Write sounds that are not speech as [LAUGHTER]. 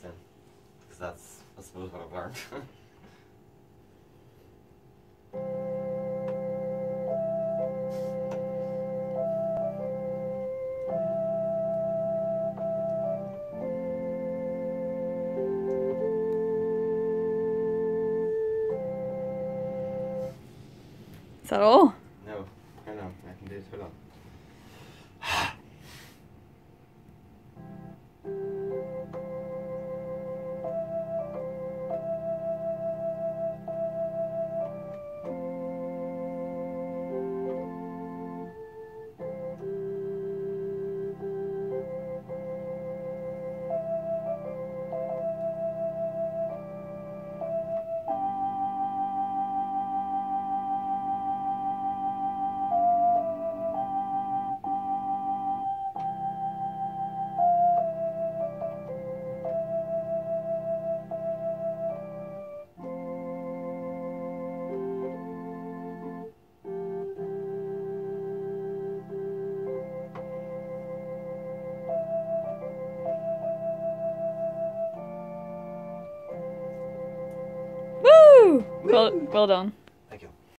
then. Because that's, I suppose, what I've learned. [LAUGHS] Is that all? no, I know, I can do it. Hold on. Well, well done.